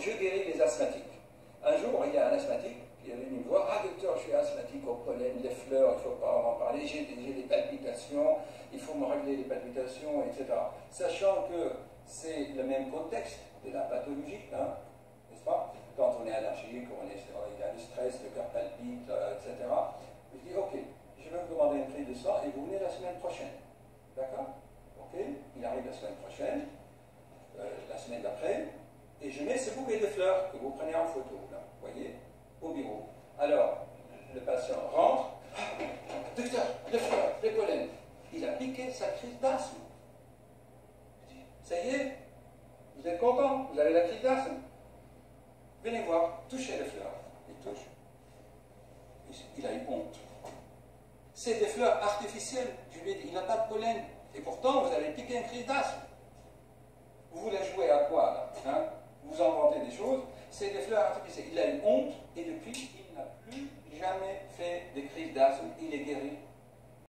je guéris les asthmatiques. Un jour, il y a un asthmatique qui est venu me voir Ah, docteur, je suis asthmatique au pollen, les fleurs, il ne faut pas en parler, j'ai des palpitations, il faut me régler les palpitations, etc. Sachant que c'est le même contexte de la pathologie, hein, n'est-ce pas? Quand on est allergique, on est, il y a du stress, le cœur palpite, euh, etc. Je dis Ok, je vais vous demander une prise de sang et vous venez la semaine prochaine. D'accord? Ok? Il arrive la semaine prochaine, euh, la semaine d'après, et je mets ce bouquet de fleurs que vous prenez en photo, là, vous voyez, au bureau. Alors, le patient rentre, ah, docteur, les fleurs, les pollens. Il a piqué sa crise d'asthme. Ça y est, vous êtes content, vous avez la crise d'asthme. Venez voir, touchez les fleurs. Il touche. Il a eu honte. C'est des fleurs artificielles. Je lui il n'a pas de pollen. Et pourtant, vous avez piqué une crise d'asthme. Vous voulez jouer à quoi, là hein vous c'est des fleurs artificielles. Il a eu honte et depuis, il n'a plus